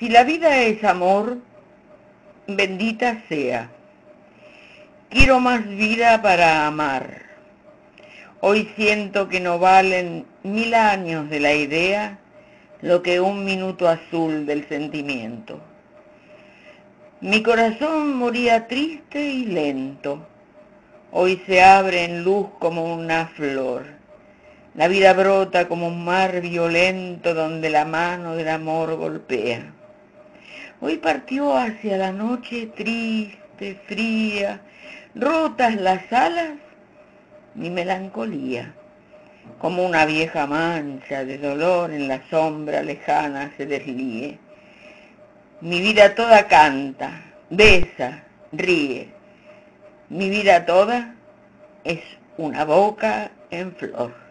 Si la vida es amor, bendita sea. Quiero más vida para amar. Hoy siento que no valen mil años de la idea lo que un minuto azul del sentimiento. Mi corazón moría triste y lento. Hoy se abre en luz como una flor. La vida brota como un mar violento donde la mano del amor golpea. Hoy partió hacia la noche triste, fría, rotas las alas, mi melancolía. Como una vieja mancha de dolor en la sombra lejana se deslíe. Mi vida toda canta, besa, ríe. Mi vida toda es una boca en flor.